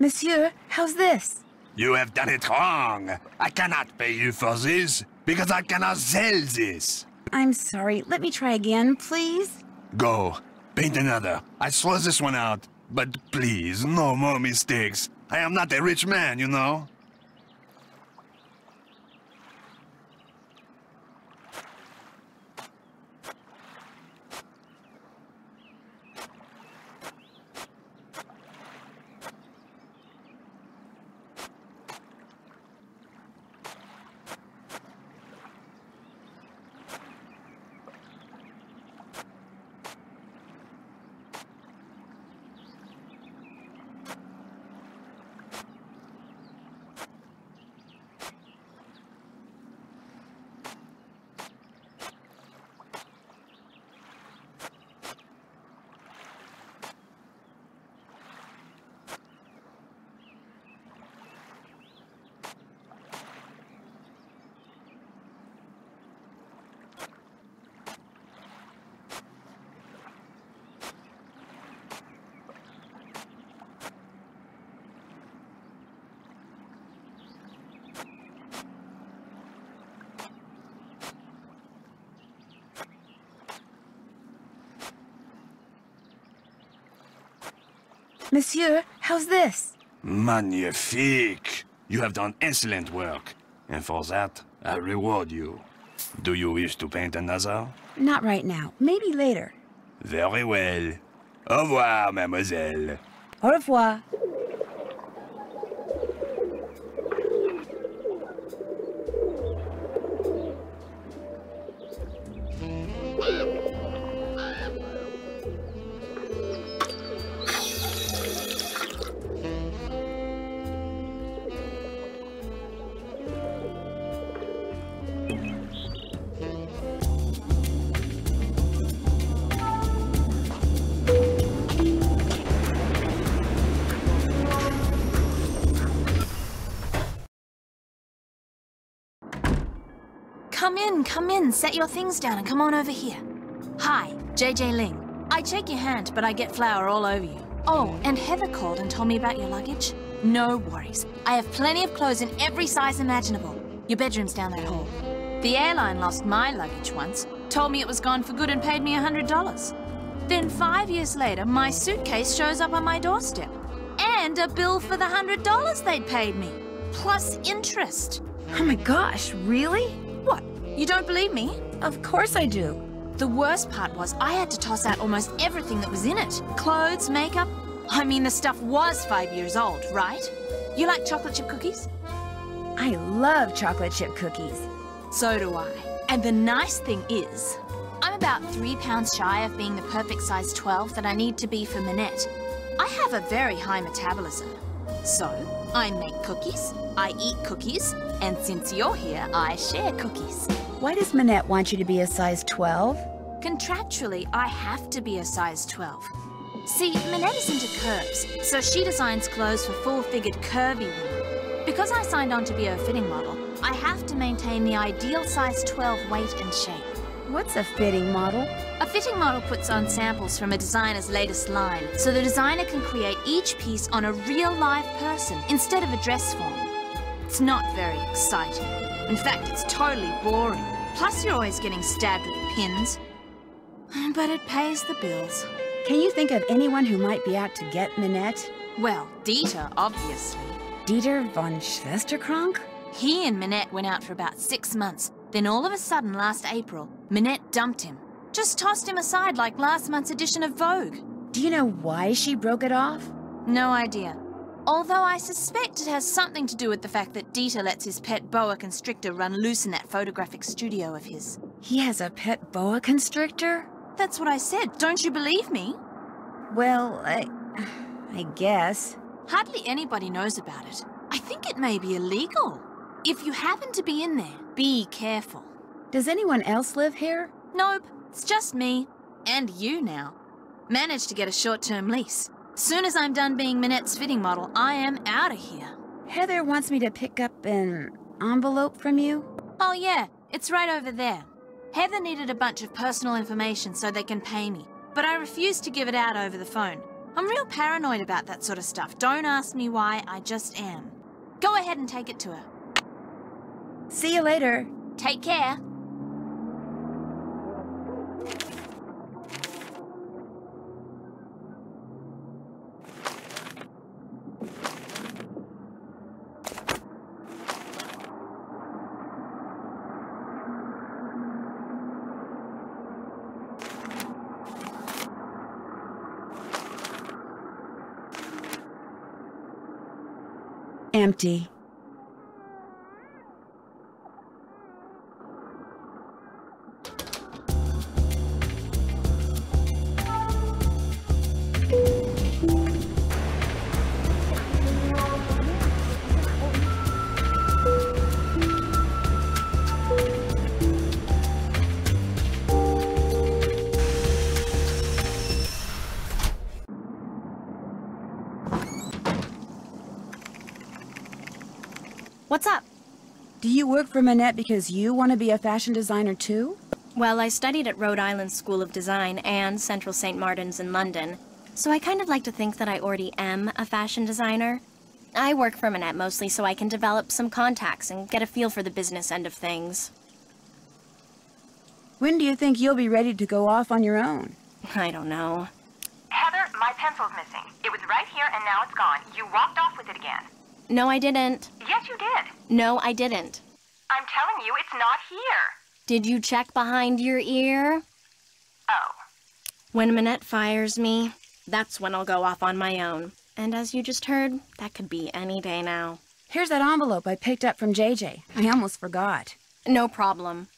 Monsieur, how's this? You have done it wrong. I cannot pay you for this because I cannot sell this. I'm sorry. Let me try again, please. Go. Paint another. I throw this one out. But please, no more mistakes. I am not a rich man, you know. Monsieur, how's this? Magnifique! You have done excellent work. And for that, I reward you. Do you wish to paint another? Not right now. Maybe later. Very well. Au revoir, mademoiselle. Au revoir. Come in, come in, set your things down and come on over here. Hi, JJ Ling. I shake your hand, but I get flour all over you. Oh, and Heather called and told me about your luggage. No worries. I have plenty of clothes in every size imaginable. Your bedroom's down that hall. The airline lost my luggage once, told me it was gone for good and paid me a $100. Then five years later, my suitcase shows up on my doorstep. And a bill for the $100 they'd paid me. Plus interest. Oh my gosh, really? You don't believe me? Of course I do. The worst part was I had to toss out almost everything that was in it. Clothes, makeup. I mean, the stuff was five years old, right? You like chocolate chip cookies? I love chocolate chip cookies. So do I. And the nice thing is, I'm about three pounds shy of being the perfect size 12 that I need to be for Minette. I have a very high metabolism. So, I make cookies, I eat cookies, and since you're here, I share cookies. Why does Minette want you to be a size 12? Contractually, I have to be a size 12. See, Minette is into curves, so she designs clothes for full-figured curvy women. Because I signed on to be a fitting model, I have to maintain the ideal size 12 weight and shape. What's a fitting model? A fitting model puts on samples from a designer's latest line, so the designer can create each piece on a real live person instead of a dress form. It's not very exciting. In fact, it's totally boring. Plus, you're always getting stabbed with pins. But it pays the bills. Can you think of anyone who might be out to get Minette? Well, Dieter, obviously. Dieter von Schwesterkrank? He and Minette went out for about six months. Then all of a sudden, last April, Minette dumped him. Just tossed him aside like last month's edition of Vogue. Do you know why she broke it off? No idea. Although I suspect it has something to do with the fact that Dieter lets his pet boa constrictor run loose in that photographic studio of his. He has a pet boa constrictor? That's what I said. Don't you believe me? Well, I... I guess. Hardly anybody knows about it. I think it may be illegal. If you happen to be in there, be careful. Does anyone else live here? Nope, it's just me. And you now. Managed to get a short-term lease. As soon as I'm done being Minette's fitting model, I am out of here. Heather wants me to pick up an envelope from you. Oh yeah, it's right over there. Heather needed a bunch of personal information so they can pay me, but I refused to give it out over the phone. I'm real paranoid about that sort of stuff. Don't ask me why, I just am. Go ahead and take it to her. See you later. Take care. Empty. You work for Minette because you want to be a fashion designer too? Well, I studied at Rhode Island School of Design and Central St. Martin's in London, so I kind of like to think that I already am a fashion designer. I work for Minette mostly so I can develop some contacts and get a feel for the business end of things. When do you think you'll be ready to go off on your own? I don't know. Heather, my pencil's missing. It was right here and now it's gone. You walked off with it again. No, I didn't. Yes, you did. No, I didn't. I'm telling you, it's not here. Did you check behind your ear? Oh. When Minette fires me, that's when I'll go off on my own. And as you just heard, that could be any day now. Here's that envelope I picked up from JJ. I almost forgot. No problem.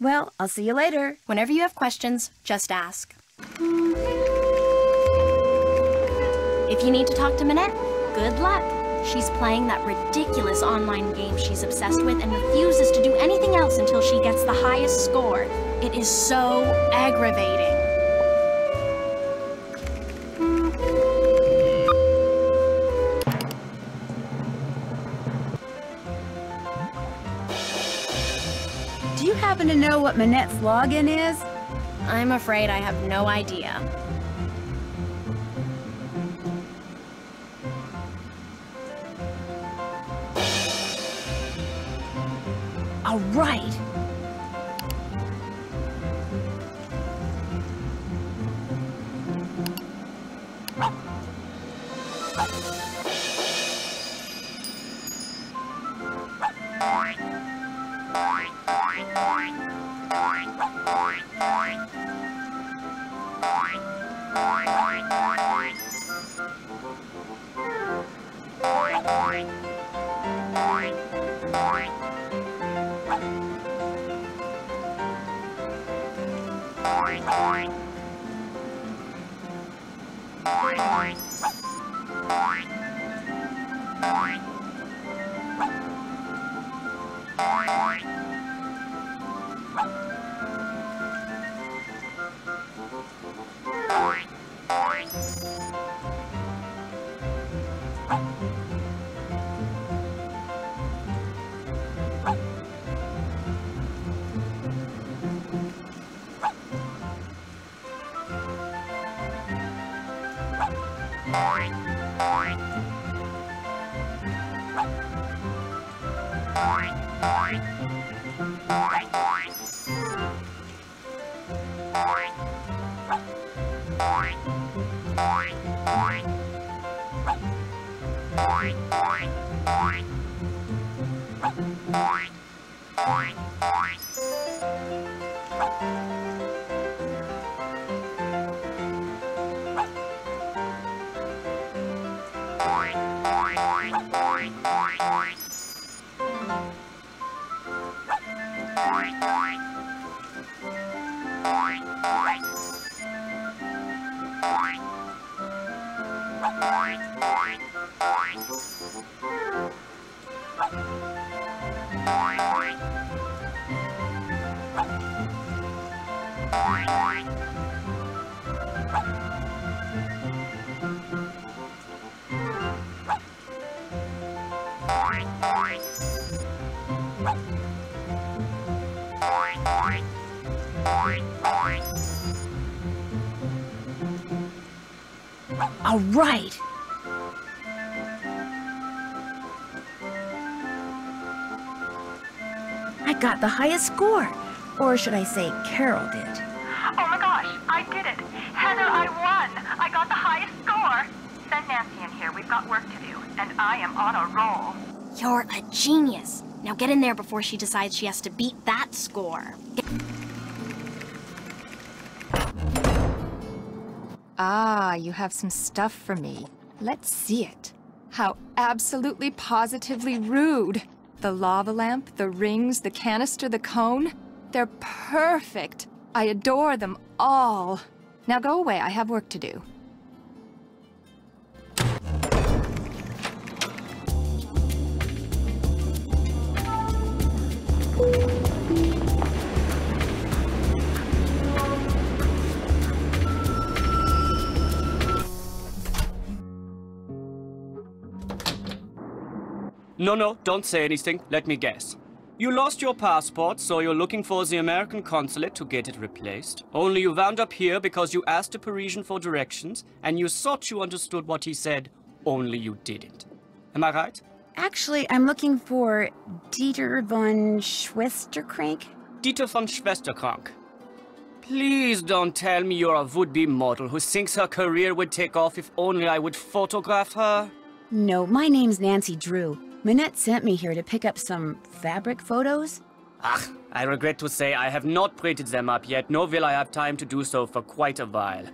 Well, I'll see you later. Whenever you have questions, just ask. If you need to talk to Minette, good luck. She's playing that ridiculous online game she's obsessed with and refuses to do anything else until she gets the highest score. It is so aggravating. Do you happen to know what Minette's login is? I'm afraid I have no idea. Right. Boing, boing, boing. Bye. Boing, boing. All right. I got the highest score. Or should I say Carol did. Oh my gosh, I did it. Heather, I won. I got the highest score. Send Nancy in here. We've got work to do. And I am on a roll. You're a genius. Now get in there before she decides she has to beat that score. Ah, you have some stuff for me. Let's see it. How absolutely positively rude. The lava lamp, the rings, the canister, the cone. They're perfect. I adore them all. Now go away, I have work to do. No, no, don't say anything. Let me guess. You lost your passport, so you're looking for the American consulate to get it replaced. Only you wound up here because you asked a Parisian for directions, and you thought you understood what he said, only you didn't. Am I right? Actually, I'm looking for Dieter von Schwesterkrank. Dieter von Schwesterkrank. Please don't tell me you're a would-be model who thinks her career would take off if only I would photograph her. No, my name's Nancy Drew. Minette sent me here to pick up some fabric photos. Ah, I regret to say I have not printed them up yet, nor will I have time to do so for quite a while.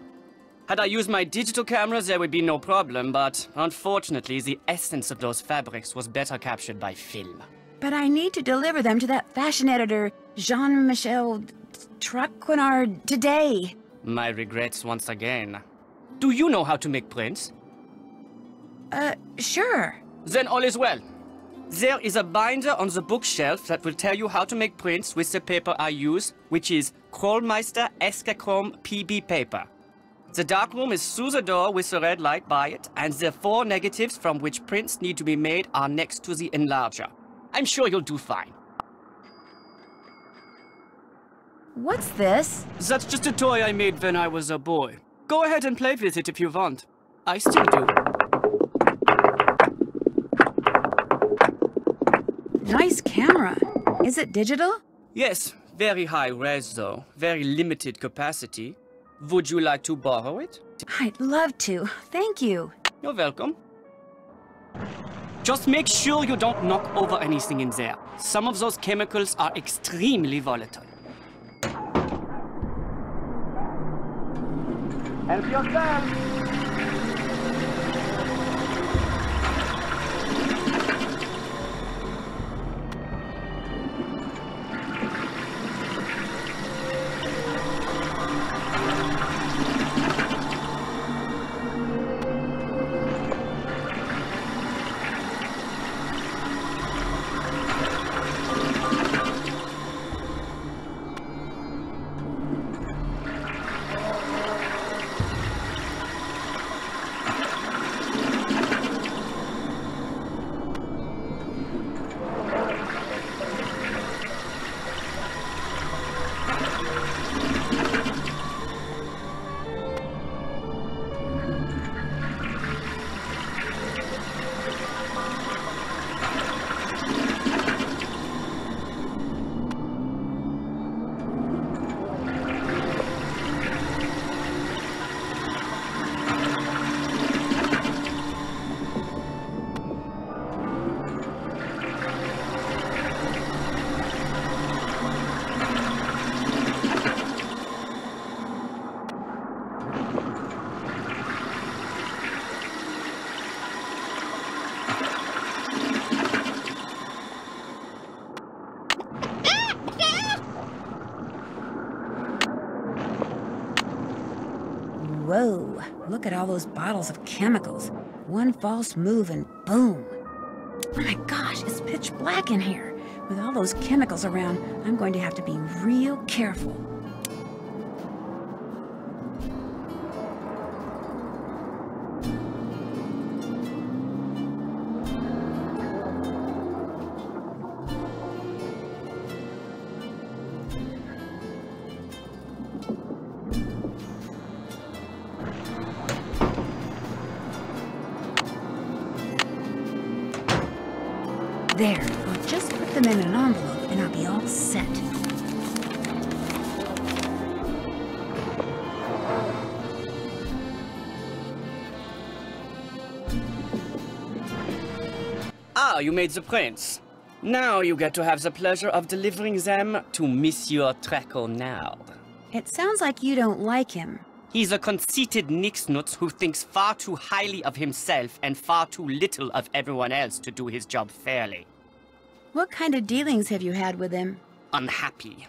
Had I used my digital cameras, there would be no problem, but unfortunately, the essence of those fabrics was better captured by film. But I need to deliver them to that fashion editor, Jean-Michel Traquenard, today. My regrets once again. Do you know how to make prints? Uh, sure. Then all is well. There is a binder on the bookshelf that will tell you how to make prints with the paper I use, which is Krollmeister Eskachrome PB paper. The darkroom is through the door with the red light by it, and the four negatives from which prints need to be made are next to the enlarger. I'm sure you'll do fine. What's this? That's just a toy I made when I was a boy. Go ahead and play with it if you want. I still do. Nice camera. Is it digital? Yes, very high res though. Very limited capacity. Would you like to borrow it? I'd love to. Thank you. You're welcome. Just make sure you don't knock over anything in there. Some of those chemicals are extremely volatile. Help yourself! Whoa, look at all those bottles of chemicals. One false move and boom. Oh my gosh, it's pitch black in here. With all those chemicals around, I'm going to have to be real careful. And I'll be all set. Ah, you made the prints. Now you get to have the pleasure of delivering them to Monsieur Traquenard. It sounds like you don't like him. He's a conceited nixnut who thinks far too highly of himself and far too little of everyone else to do his job fairly. What kind of dealings have you had with him? Unhappy.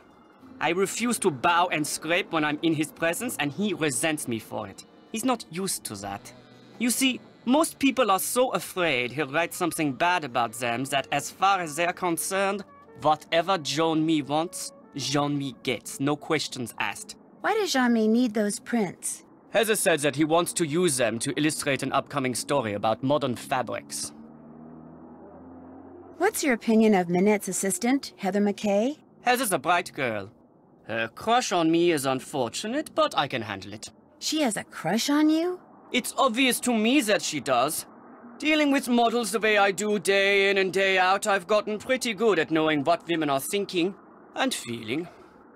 I refuse to bow and scrape when I'm in his presence, and he resents me for it. He's not used to that. You see, most people are so afraid he'll write something bad about them that as far as they're concerned, whatever Jean-Mi wants, Jean-Mi gets, no questions asked. Why does Jean-Mi need those prints? Heather said that he wants to use them to illustrate an upcoming story about modern fabrics. What's your opinion of Minette's assistant, Heather McKay? Heather's a bright girl. Her crush on me is unfortunate, but I can handle it. She has a crush on you? It's obvious to me that she does. Dealing with models the way I do day in and day out, I've gotten pretty good at knowing what women are thinking and feeling.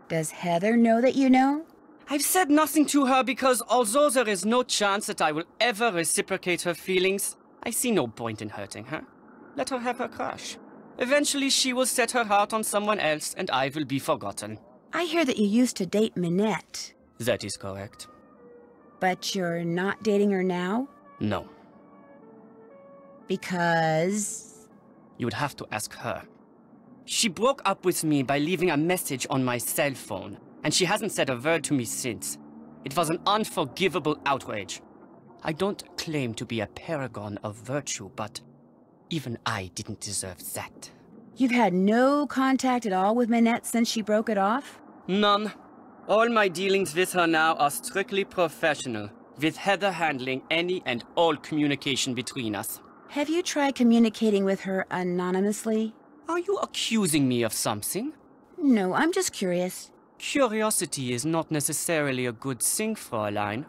Does Heather know that you know? I've said nothing to her because although there is no chance that I will ever reciprocate her feelings, I see no point in hurting her. Let her have her crush. Eventually she will set her heart on someone else and I will be forgotten. I hear that you used to date Minette, That is correct. but you're not dating her now? No, Because... you would have to ask her. She broke up with me by leaving a message on my cell phone, and she hasn't said a word to me since. It was an unforgivable outrage. I don't claim to be a paragon of virtue, but even I didn't deserve that. You've had no contact at all with Minette since she broke it off? None. All my dealings with her now are strictly professional, with Heather handling any and all communication between us. Have you tried communicating with her anonymously? Are you accusing me of something? No, I'm just curious. Curiosity is not necessarily a good thing, Fräulein.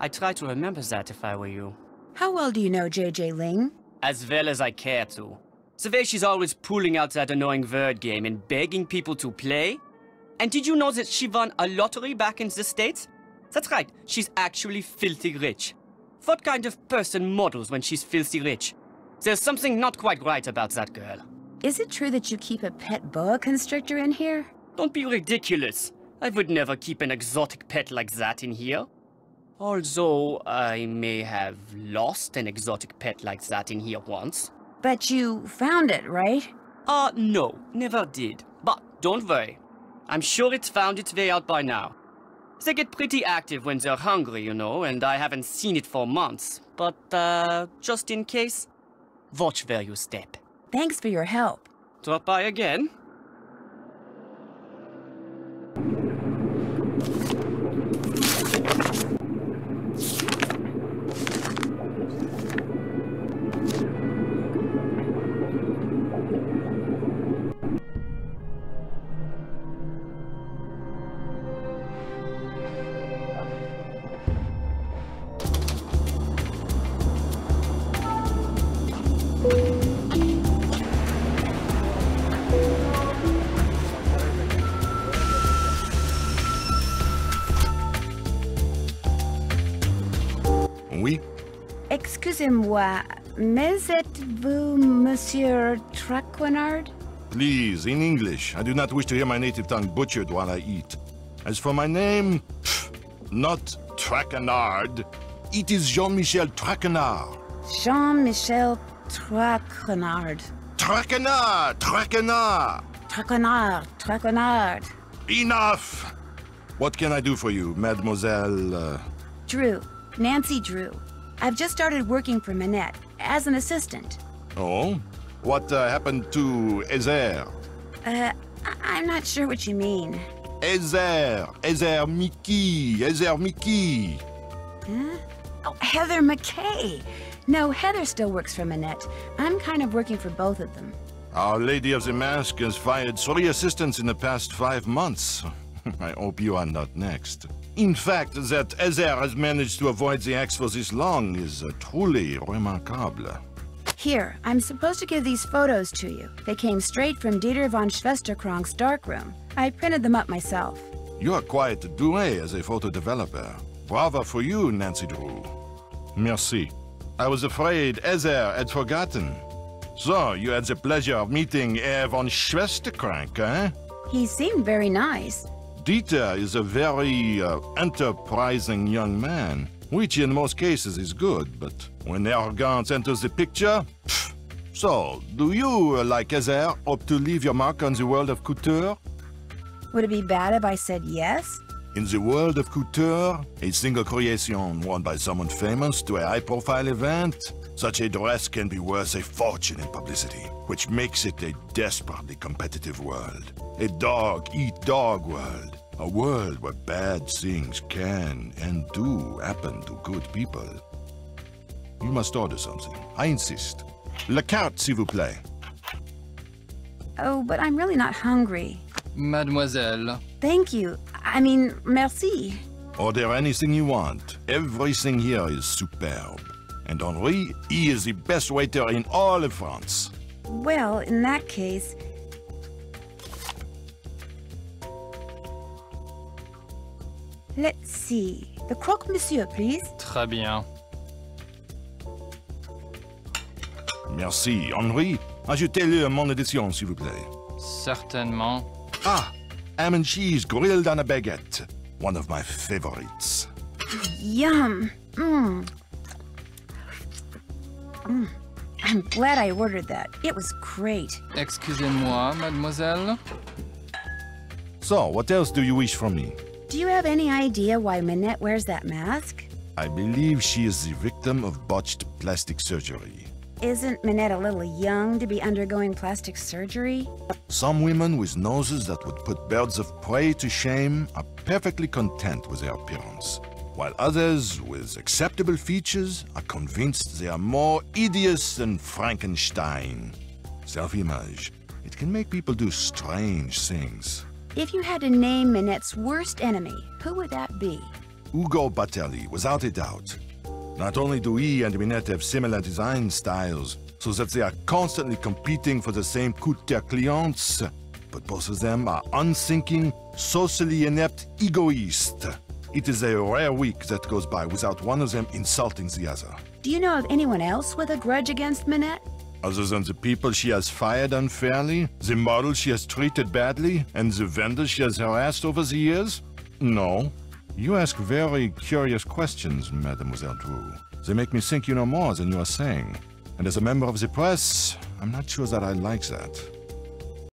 I try to remember that if I were you. How well do you know J.J. Ling? As well as I care to. The way she's always pulling out that annoying word game and begging people to play. And did you know that she won a lottery back in the States? That's right, she's actually filthy rich. What kind of person models when she's filthy rich? There's something not quite right about that girl. Is it true that you keep a pet boa constrictor in here? Don't be ridiculous. I would never keep an exotic pet like that in here. Although I may have lost an exotic pet like that in here once. But you found it, right? Uh, no, never did. But don't worry. I'm sure it's found its way out by now. They get pretty active when they're hungry, you know, and I haven't seen it for months. But, uh, just in case, watch where you step. Thanks for your help. Drop by again. Excusez-moi, mais êtes-vous Monsieur Traquenard? Please, in English. I do not wish to hear my native tongue butchered while I eat. As for my name, pff, not Traquenard. It is Jean-Michel Traquenard. Jean-Michel Traquenard. Traquenard! Traquenard! Traquenard, Traquenard. Enough! What can I do for you, Mademoiselle? Uh, Drew, Nancy Drew. I've just started working for Minette as an assistant. oh? What uh, happened to Ezer? Uh, I'm not sure what you mean. Ezer! Ezer Mickey! Ezer Mickey! Oh, Heather McKay. No, Heather still works for Minette. I'm kind of working for both of them. Our Lady of the Mask has fired three assistants in the past five months. I hope you are not next. In fact, that Ezer has managed to avoid the axe for this long is uh, truly remarkable. Here, I'm supposed to give these photos to you. They came straight from Dieter von Schwesterkrank's darkroom. I printed them up myself. You are quite doué as a photo developer. Bravo for you, Nancy Drew. Merci. I was afraid Ezer had forgotten. So, you had the pleasure of meeting Herr von Schwesterkrank, eh? He seemed very nice. Dieter is a very uh, enterprising young man, which in most cases is good, but when arrogance enters the picture... pff. So, do you, uh, like Ezer, hope to leave your mark on the world of couture? Would it be bad if I said yes? In the world of couture, a single creation worn by someone famous to a high-profile event, such a dress can be worth a fortune in publicity, which makes it a desperately competitive world. A dog-eat-dog world. A world where bad things can and do happen to good people. You must order something. I insist. La carte, s'il vous plaît. Oh, but I'm really not hungry. Mademoiselle, Thank you. I mean, merci. Order anything you want. Everything here is superb. And Henri, he is the best waiter in all of France. Well, in that case... Let's see. The croque-monsieur, please. très bien. Merci. Henri, ajoutez-le mon édition, s'il vous plaît. Certainement. Ah, ham and cheese grilled on a baguette. One of my favorites. Yum. Mmm. Mm. I'm glad I ordered that. It was great. Excusez-moi, mademoiselle. So, what else do you wish from me? Do you have any idea why Minette wears that mask? I believe she is the victim of botched plastic surgery. Isn't Minette a little young to be undergoing plastic surgery? Some women with noses that would put birds of prey to shame are perfectly content with their appearance, while others with acceptable features are convinced they are more hideous than Frankenstein. Self-image. It can make people do strange things. If you had to name Minette's worst enemy, who would that be? Ugo Butterly, without a doubt. Not only do he and Minette have similar design styles, so that they are constantly competing for the same couture clients, but both of them are unthinking, socially inept egoists. It is a rare week that goes by without one of them insulting the other. Do you know of anyone else with a grudge against Minette? Other than the people she has fired unfairly, the models she has treated badly, and the vendors she has harassed over the years? No. You ask very curious questions, Mademoiselle Drew. They make me think you know more than you are saying. And as a member of the press, I'm not sure that I like that.